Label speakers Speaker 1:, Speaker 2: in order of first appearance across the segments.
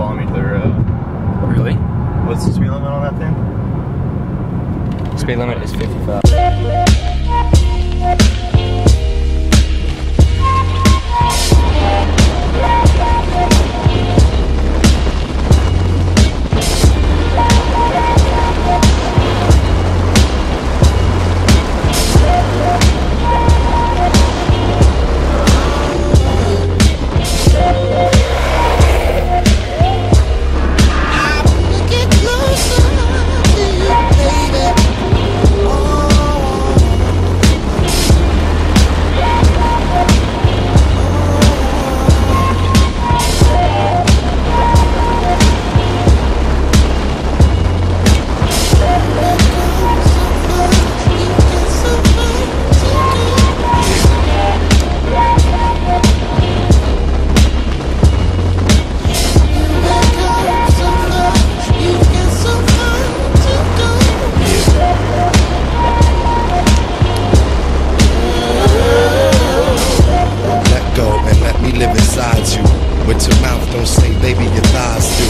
Speaker 1: follow me to there. Uh,
Speaker 2: Really?
Speaker 1: what's the speed limit on that thing?
Speaker 2: Speed limit is 55.
Speaker 3: Your mouth don't say, baby, your thighs do.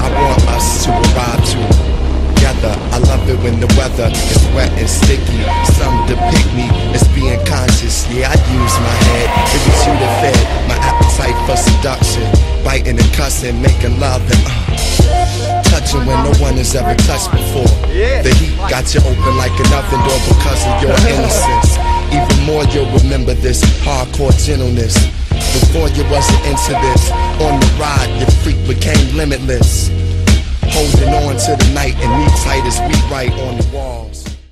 Speaker 3: I want us to arrive together. I love it when the weather is wet and sticky. Some depict me as being conscious. Yeah, I use my head. It was you that fed my appetite for seduction. Biting and cussing, making love and uh, touching when no one has ever touched before. The heat got you open like an oven door because of your innocence. Even more, you'll remember this hardcore gentleness. Before you wasn't into this, on the ride, your freak became limitless. Holding on to the night and me tight as we write on the wall.